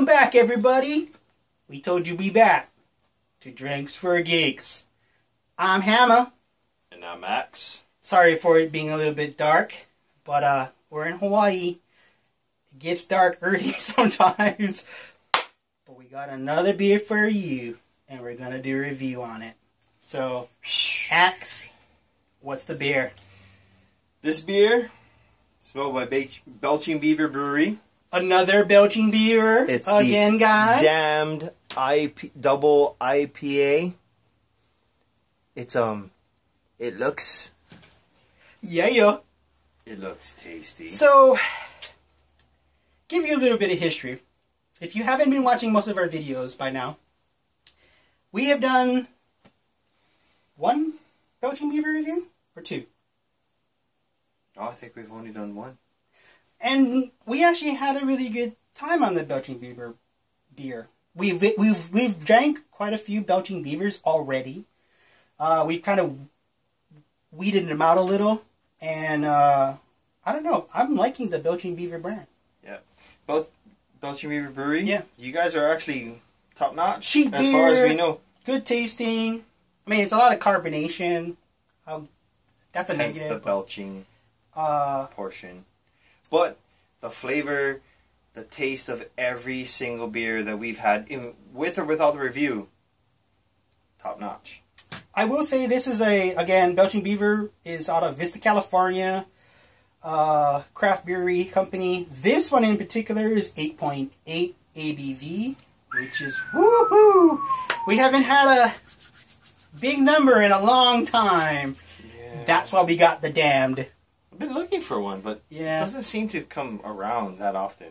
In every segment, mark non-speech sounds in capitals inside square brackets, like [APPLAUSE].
Welcome back, everybody. We told you be back to Drinks for Geeks. I'm Hammer. And I'm Max. Sorry for it being a little bit dark, but uh, we're in Hawaii. It gets dark early [LAUGHS] sometimes, but we got another beer for you, and we're gonna do a review on it. So, Axe, what's the beer? This beer, smelled by Belching Beaver Brewery. Another Belching beer It's again, guys. Damned IP, double IPA. It's um, it looks, Yeah, yeah. it looks tasty. So, give you a little bit of history. If you haven't been watching most of our videos by now, we have done one Belching Beaver review or two. oh, I think we've only done one. And we actually had a really good time on the Belching Beaver beer. We've we've we've drank quite a few Belching Beavers already. Uh, we've kind of weeded them out a little, and uh, I don't know. I'm liking the Belching Beaver brand. Bel- Belching Beaver Brewery. Yeah. you guys are actually top notch Cheap as far as we know. Good tasting. I mean, it's a lot of carbonation. Um, that's a Hence the belching uh, portion, but the flavor, the taste of every single beer that we've had, in, with or without the review, top notch. I will say this is a again Belching Beaver is out of Vista, California. Uh, craft brewery company. This one in particular is 8.8 ABV, which is woohoo! We haven't had a big number in a long time. Yeah. That's why we got the damned. Been looking for one, but yeah, it doesn't seem to come around that often.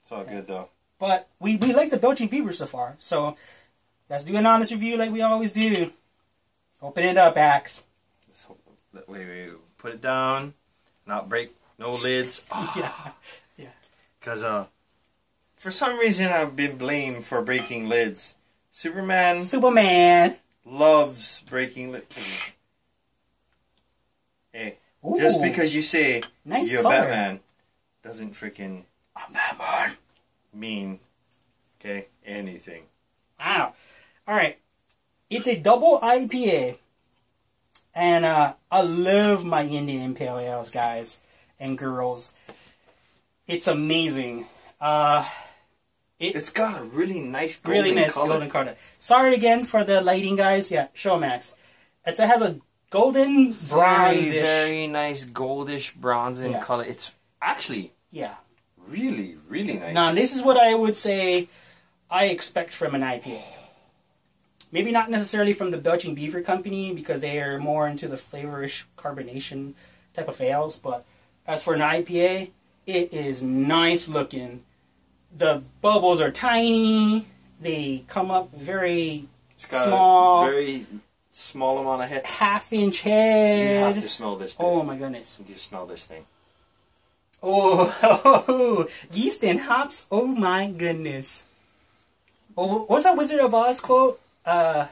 It's all good though. but we we like the Belching Beaver so far. So let's do an honest review like we always do. Open it up, Axe. Wait, wait, wait. Put it down. Not break. No lids. [LAUGHS] Yeah. Yeah. Cause uh, for some reason I've been blamed for breaking lids. Superman Superman. loves breaking lids. Hey, Ooh, just because you say nice you're color. Batman doesn't freaking Batman. mean okay anything. Wow. All right. It's a double IPA. And uh, I love my Indian Pale Ales, guys and girls. It's amazing. Uh, It's got a really nice golden really nice color. golden color. Sorry again for the lighting, guys. Yeah, show Max. It's, it has a golden bronze Very, very nice goldish bronze in Yeah. color. It's actually Yeah. really, really nice. Now, this is what I would say I expect from an IPA. Maybe not necessarily from the Belching Beaver Company because they are more into the flavorish carbonation type of ales, but as for an IPA, it is nice looking. The bubbles are tiny. They come up very small. very small amount of head. half inch You have to smell this. Thing. Oh my goodness. You smell this thing. Oh, yeast and hops. Oh my goodness. Oh, what's that Wizard of Oz quote? Uh,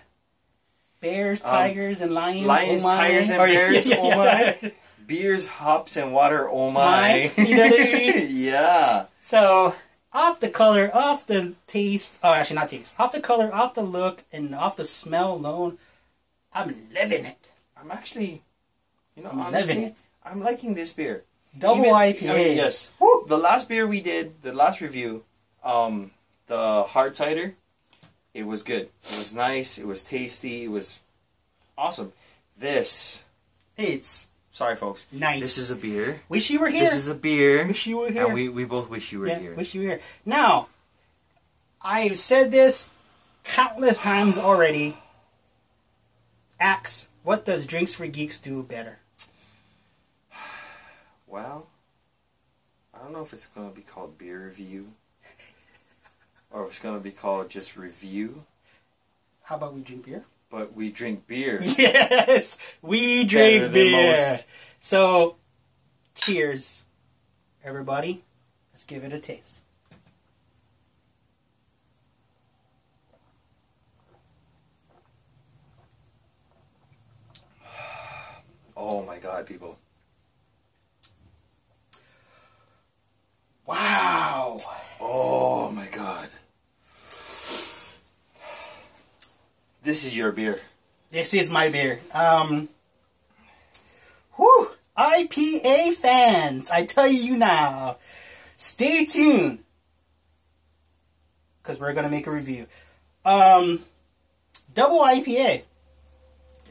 bears, Um, tigers, and lions. lions, oh tigers, and Or, [LAUGHS] yeah, bears, yeah, oh my. Beers, hops, and water. Oh My. my! You know what I mean? [LAUGHS] yeah. So, off the color, off the taste. Oh, actually, not taste. Off the color, off the look, and off the smell alone, I'm loving it. I'm actually, you know, I'm honestly. I'm liking this beer. Double Even- IPA. I mean, yes. Woo! The last beer we did, the last review, um, the hard cider, it was good. It was nice. It was tasty. It was awesome. This, It's sorry folks, nice. this is a beer. Wish you were here. This is a beer, Wish you were here. and we, we both wish you were yeah, here. wish you were here. Now, I've said this countless times already. Axe, what does Drinks for Geeks do better? [SIGHS] Well, I don't know if it's gonna be called beer review, [LAUGHS] or if it's gonna be called just review. How about we drink beer? But we drink beer. [LAUGHS] Yes, we drink beer. most. So, cheers, everybody. Let's give it a taste. Oh my God, people. Wow. Oh my God. This is your beer. This is my beer. Um. Whew. IPA fans, I tell you now, stay tuned because we're gonna make a review. Um, double IPA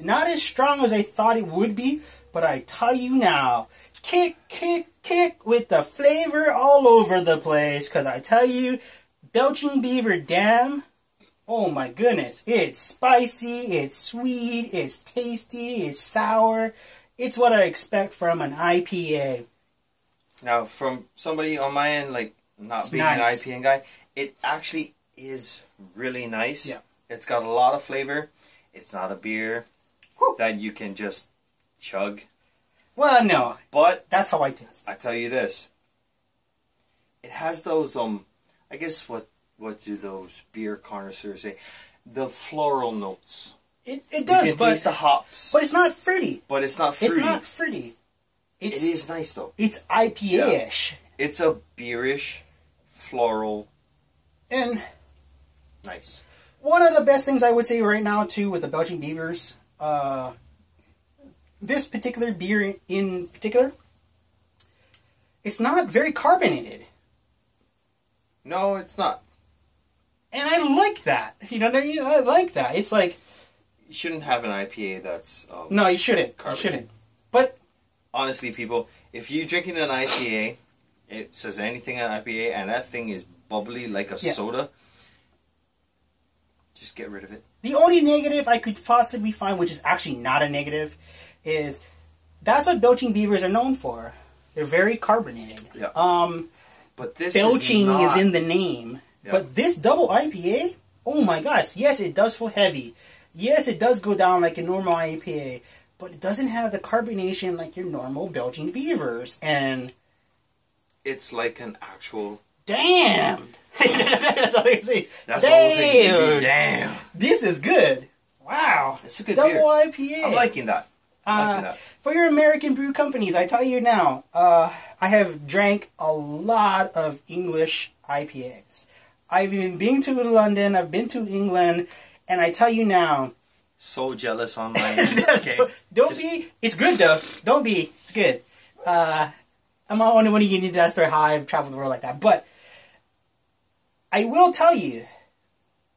not as strong as I thought it would be, but I tell you now, kick, kick, kick with the flavor all over the place. Because I tell you, Belching Beaver Dam Oh my goodness. It's spicy, it's sweet, it's tasty, it's sour. It's what I expect from an IPA. Now, from somebody on my end, like not It's being nice. an IPA guy, it actually is really nice. Yeah. It's got a lot of flavor. It's not a beer Whew. that you can just chug. Well, no, But that's how I taste. I tell you this, it has those um, I guess what what do those beer connoisseurs say? The floral notes. It, it does, but taste the hops, but it's not fruity. but it's not fruity. It's not fruity. it It's nice though. it's IPA-ish. It's a beerish, floral, And nice. one of the best things I would say right now too with the Belching Beavers, uh, this particular beer in particular, it's not very carbonated. No, it's not. And I like that. [LAUGHS] You know what I? I like that. It's like, You shouldn't have an IPA that's. Um, no, you shouldn't. You shouldn't. But Honestly, people, if you're drinking an IPA, it says anything an IPA, and that thing is bubbly like a Yeah. soda. Just get rid of it. the only negative I could possibly find, which is actually not a negative, is that's what belching beavers are known for. They're very carbonated. Yeah. Um, But this belching is, is, in the name. Yeah. But this double IPA, oh my gosh, yes, it does feel heavy. Yes, it does go down like a normal IPA, but it doesn't have the carbonation like your normal belching beavers. And It's like an actual. Damn! [LAUGHS] That's all I can say. That's the whole thing. damn! Damn. This is good. Wow. It's a good double beer. IPA. I'm liking that. I'm liking Uh, that. for your American brew companies, I tell you now, uh, I have drank a lot of English IPAs. I've even been to London, I've been to England, and I tell you now, So jealous on my end. Okay. don't, don't Just- be, it's good though, don't be, it's good. Uh, I'm not the only one of you need to story how I've traveled the world like that, but I will tell you,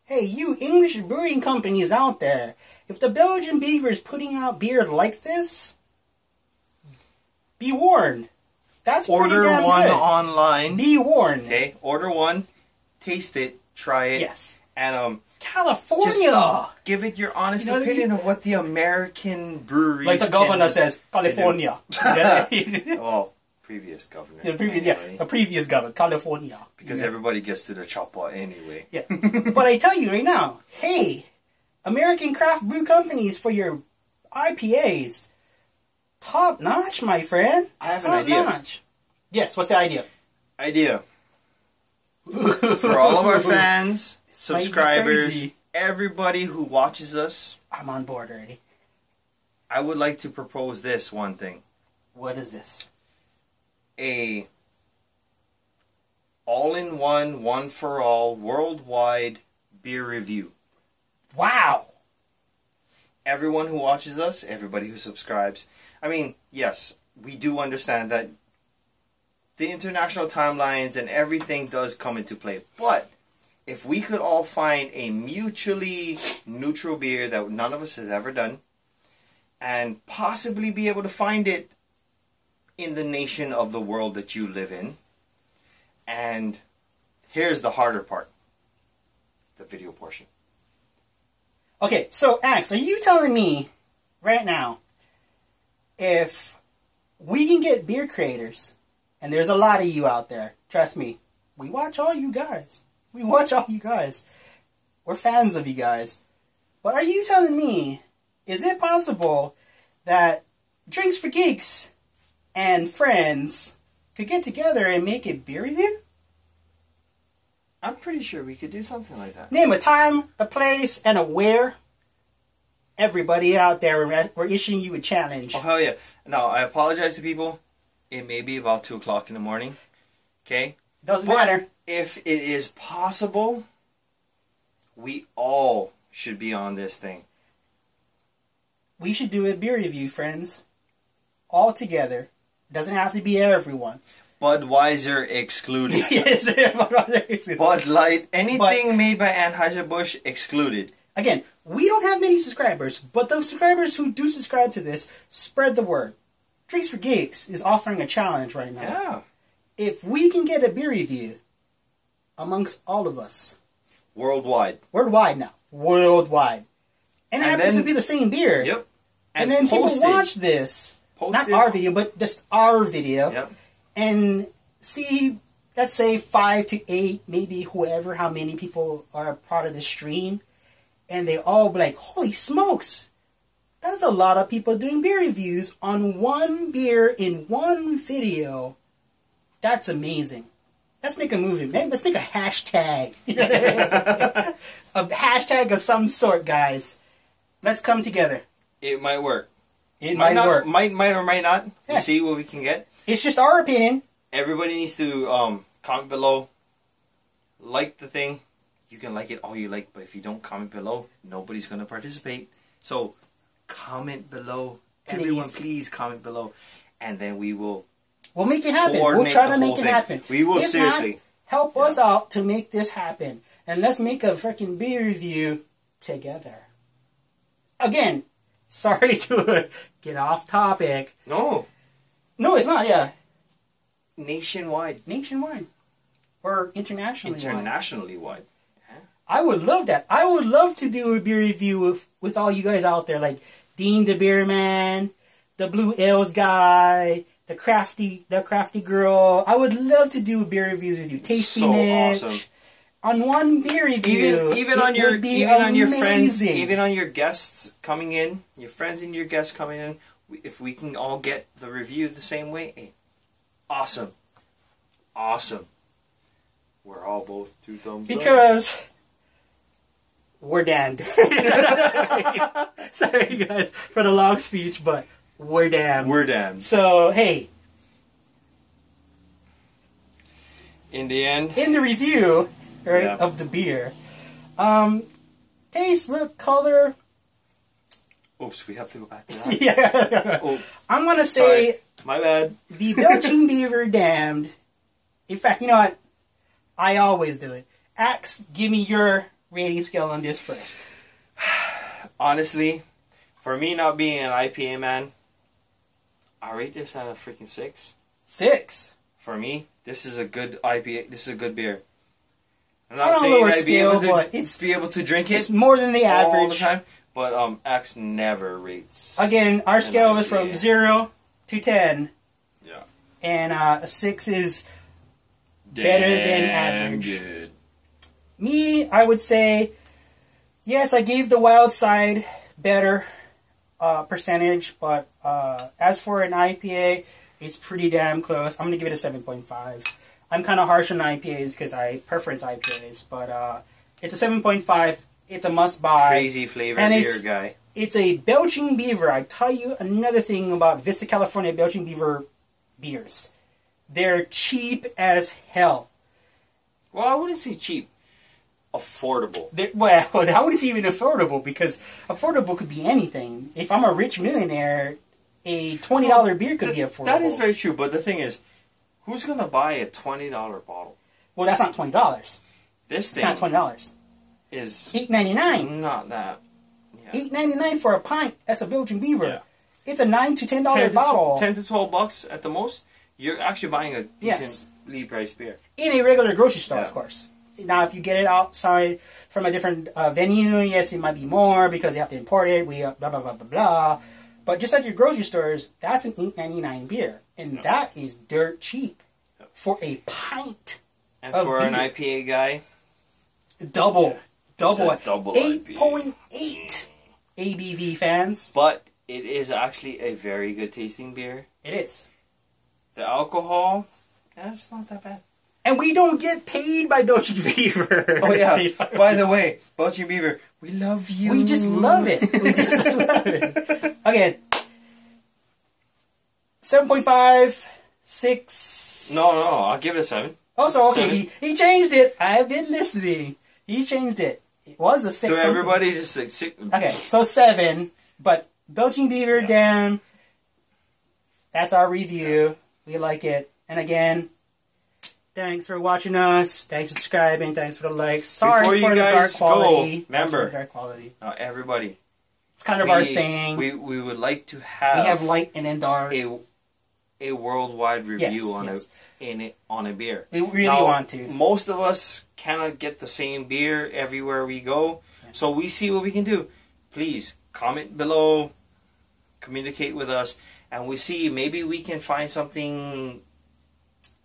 hey, you English brewing companies out there, if the Belching Beaver is putting out beer like this, be warned. That's pretty Order damn one good. online. Be warned. Okay. Order one. Taste it. Try it. Yes. And um, California! give it your honest You know what I opinion of what the American breweries. like the governor says, California. [LAUGHS] Oh, previous governor. previous, yeah, the previous governor, California. Because Yeah. everybody gets to the chopper anyway. Yeah. but I tell you right now, hey, American craft brew companies for your IPAs, top notch, my friend. I have an top idea. Notch. Yes, what's the idea? Idea [LAUGHS] for all of our fans, subscribers, everybody who watches us. I'm on board already. I would like to propose this one thing: What is this? A all-in-one, one-for-all, worldwide beer review. Wow. everyone who watches us, everybody who subscribes. I mean, yes, we do understand that the international timelines and everything does come into play. But if we could all find a mutually neutral beer that none of us has ever done, and possibly be able to find it in the nation of the world that you live in, and here's the harder part the video portion. Okay, so Axe, are you telling me right now if we can get beer creators, and there's a lot of you out there, trust me, we watch all you guys. We watch all you guys. We're fans of you guys. But are you telling me, is it possible that Drinks for Geeks and friends could get together and make a beer review? I'm pretty sure we could do something like that. Name a time, a place, and a where. Everybody out there, we're- we're issuing you a challenge. Oh hell yeah! Now I apologize to people. It may be about two o'clock in the morning. Okay, Doesn't but matter. if it is possible, we all should be on this thing. We should do a beer review, friends. All together. Doesn't have to be everyone. Budweiser excluded. [LAUGHS] yes, [LAUGHS] Budweiser excluded. Bud Light, anything made by Anheuser-Busch excluded. Again, we don't have many subscribers, but those subscribers who do subscribe to this, spread the word. Drinks for Geeks is offering a challenge right now. Yeah. If we can get a beer review amongst all of us, Worldwide. worldwide now, worldwide, and it And happens then- to be the same beer, Yep. and, then people watch this, not our video, but just our video, Yep. and see, let's say five to eight, maybe whoever, how many people are part of the stream, and they all be like, "Holy smokes!" That's a lot of people doing beer reviews on one beer in one video. That's amazing. Let's make a movement. Man, let's make a hashtag. [LAUGHS] a hashtag of some sort, guys. Let's come together. It might work. It might, might, not, work. Might, might or might not. Yeah. We'll see what we can get. It's just our opinion. Everybody needs to um, comment below. Like the thing. You can like it all you like, but if you don't comment below, nobody's going to participate. So comment below. Everyone, Please. please comment below. And then we will We'll make it happen. We'll try to make it thing. happen. We will If not, seriously. help us out to make this happen, and let's make a freaking beer review together. Again, sorry to [LAUGHS] get off topic. No. No, it's not. Yeah, Nationwide. nationwide or internationally. wide. Internationally wide. I would love that. I would love to do a beer review with, with all you guys out there, like Dean the Beer Man, the Blue Ales guy, the crafty the crafty girl. I would love to do beer reviews with you. Tasty So Mitch. awesome. On one beer review. Even even on your even on your friends, even on your guests coming in, your friends and your guests coming in, if we can all get the review the same way, eh, awesome, awesome. We're all both two thumbs up. because we're damned. [LAUGHS] Sorry guys for the long speech, but we're damned. we're damned. so hey, In the end, in the review right, Yeah. of the beer. Um, taste, look, color. oops, we have to go back to [LAUGHS] that. yeah, oh, I'm gonna say sorry, my bad. the Belching [LAUGHS] Beaver damned. In fact, you know what? I always do it. Axe, give me your rating scale on this first. [SIGHS] Honestly, for me not being an IPA man, I rate this at a freaking six. Six. For me, this is a good IPA. This is a good beer. I'm On not a saying lower I'd be able to but it's- be able to drink it. It's more than the average all the time, but um, Axe never rates. Again, our scale is from zero to ten, Yeah. and uh, a six is Better than average. Good. Me, I would say, yes, I gave the wild side better uh, percentage, but uh, as for an IPA, it's pretty damn close. I'm gonna give it a 7.5. I'm kind of harsh on IPAs because I preference IPAs, but uh, it's a 7.5. It's a must buy. Crazy flavor And beer it's- guy. It's a Belching Beaver. I tell you another thing about Vista California Belching Beaver beers. They're cheap as hell. Well, I wouldn't say cheap. Affordable. They're, well, [LAUGHS] how would it's even affordable? Because affordable could be anything. If I'm a rich millionaire, a twenty dollar beer could be affordable. That is very true, but the thing is, who's gonna buy a twenty dollar bottle? well. That's not twenty dollars. This It's thing not twenty dollars. is Eight ninety nine. not that. Yeah. Eight ninety nine for a pint. That's a Belching Beaver. Yeah. It's a nine to ten dollar 10 to, bottle 10 to 12 bucks at the most, you're actually buying a Yes. decently priced beer. in a regular grocery store, Yeah. of course. Now, if you get it outside from a different uh, venue, yes, it might be more because you have to import it. We uh, blah blah blah blah blah. But just at your grocery stores, that's an eight ninety nine beer, and Yeah. that is dirt cheap Yeah. for a pint. And for an. IPA guy, Double, double, It's a double eight point eight ABV fans. but it is actually a very good tasting beer. It is, The alcohol, eh, it's not that bad. and we don't get paid by Dolce Beaver. [LAUGHS] Oh yeah. [LAUGHS] By the way, Belching Beaver, we love you. We just love it. We just [LAUGHS] love it. Again, 7.5, 6. No, no, I'll give it a seven. Also, okay, Seven. he, he changed it. I've been listening. He changed it. It was a six. So something. everybody just like six. Okay, so seven, but Belching Beaver Yeah. down. That's our review. We like it. And again, thanks for watching us. Thanks for subscribing. Thanks for the likes. Sorry Before you for the dark guys go, quality. Sorry remember- dark quality. Uh, everybody. It's kind of we, our thing. We We, would like to have, we have light and then dark. a a worldwide review Yes, on yes. a in it on a beer. we really Now, want to. Most of us cannot get the same beer everywhere we go, so we see what we can do. Please comment below, communicate with us, and we see maybe we can find something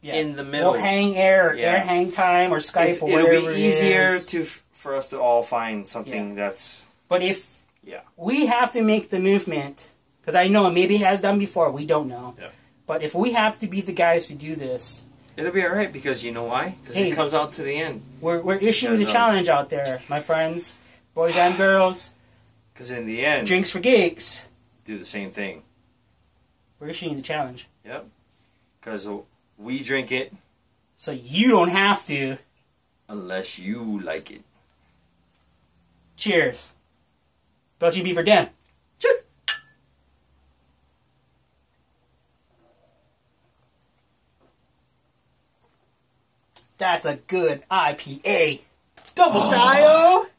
Yeah. in the middle. We'll hang air, Yeah. air hang time or Skype It, or it'll be easier to for us to all find something that's But if Yeah. we have to make the movement, because I know maybe he has done before, we don't know. Yeah. But if we have to be the guys who do this, it'll be all right because you know why? Because Hey. it comes out to the end. we're, we're issuing the Because, challenge out there, my friends, boys and girls. Because in the end, Drinks for Geeks. do the same thing. We're issuing the challenge, Yep. Because we drink it so you don't have to. unless you like it. Cheers, Belching Beaver Den. That's a good IPA. Double oh. style. [GASPS]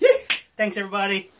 Yeah. Thanks, everybody.